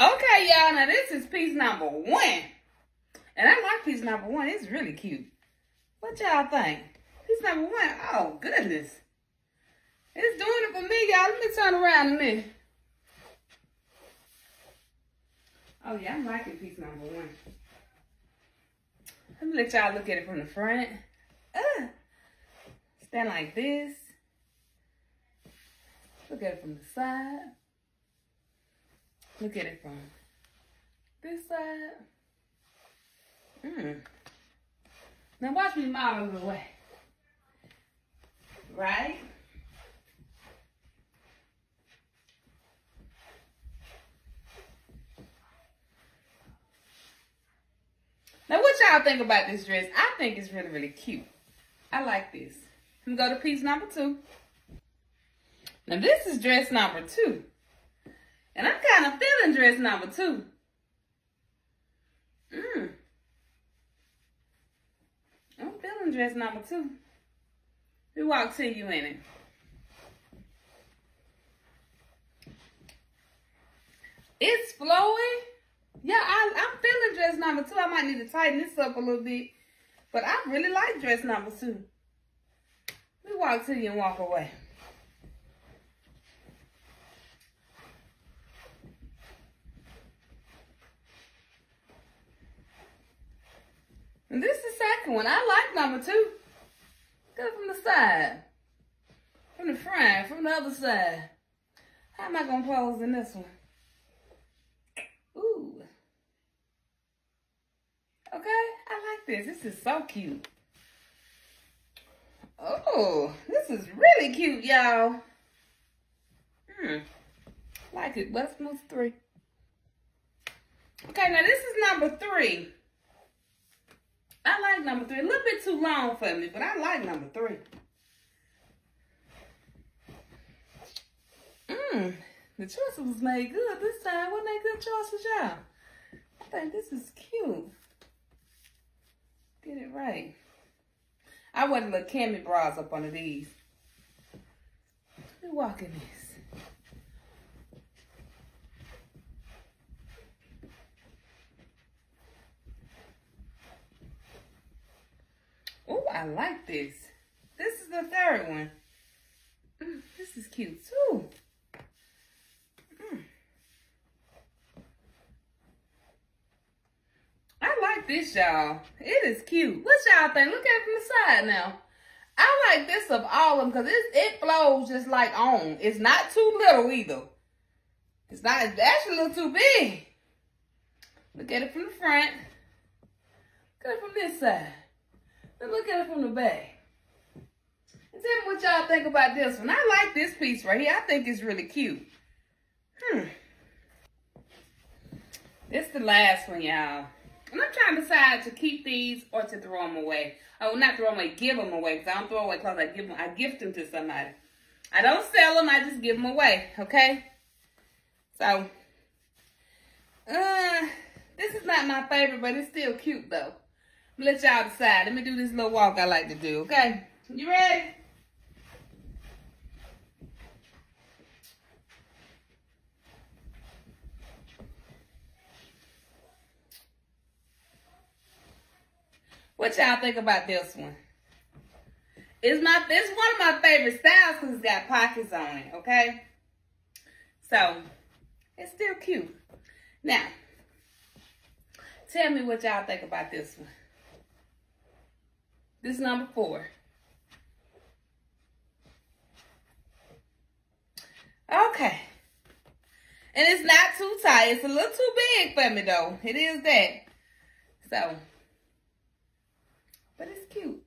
Okay, y'all. Now this is piece number one. And I like piece number one. It's really cute. What y'all think? Piece number one. Oh, goodness. It's doing it for me, y'all. Let me turn around a minute. Oh, yeah, I'm liking piece number one. Let me let y'all look at it from the front. Uh, stand like this. Look at it from the side. Look at it from this side. Mm. Now watch me model the way. Right? Now what y'all think about this dress? I think it's really, really cute. I like this. Let me go to piece number two. Now this is dress number two. And I'm kind of feeling dress number two. Mmm. I'm feeling dress number two. Who walks to you in it? It's flowing. Yeah, I, I'm feeling dress number two. I might need to tighten this up a little bit. But I really like dress number two. We walk to you and walk away. And this is the second one. I like number two. Go from the side. From the front, from the other side. How am I going to pose in this one? Ooh. Okay, I like this. This is so cute. Oh, this is really cute, y'all. Hmm. Like it. What's number three? Okay, now this is number three. I like number three. A little bit too long for me, but I like number three. Mmm. The choice was made good this time. Wasn't that good for y'all? I think this is cute. Get it right. I the little cami bras up under these. Let me walk in this. Oh, I like this. This is the third one. Mm, this is cute too. Mm. I like this, y'all. It is cute. What y'all think? Look at it from the side now. I like this of all of them because it, it flows just like on. It's not too little either. It's not, it's actually a little too big. Look at it from the front. Look at it from this side. Look at it from the back. And tell me what y'all think about this one. I like this piece right here. I think it's really cute. Hmm. This the last one, y'all. And I'm trying to decide to keep these or to throw them away. Oh, not throw them away, give them away. Because I don't throw away clothes. I give them, I gift them to somebody. I don't sell them. I just give them away. Okay? So, uh, this is not my favorite, but it's still cute, though. Let y'all decide. Let me do this little walk I like to do, okay? You ready? What y'all think about this one? It's my it's one of my favorite styles because it's got pockets on it, okay? So it's still cute. Now, tell me what y'all think about this one. This is number four. Okay. And it's not too tight. It's a little too big for me, though. It is that. So, but it's cute.